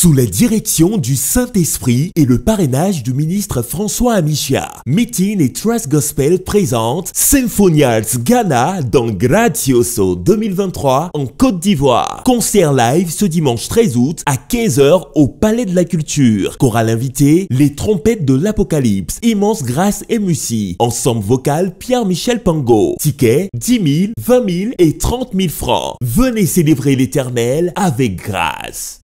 Sous la direction du Saint-Esprit et le parrainage du ministre François Amicia, Meeting et Trust Gospel présentent Symphonials Ghana dans Grazioso 2023 en Côte d'Ivoire. Concert live ce dimanche 13 août à 15h au Palais de la Culture. Chorale invité, les trompettes de l'Apocalypse, Immense Grâce et Musi. Ensemble vocal Pierre-Michel Pango. Ticket 10 000, 20 000 et 30 000 francs. Venez célébrer l'éternel avec grâce.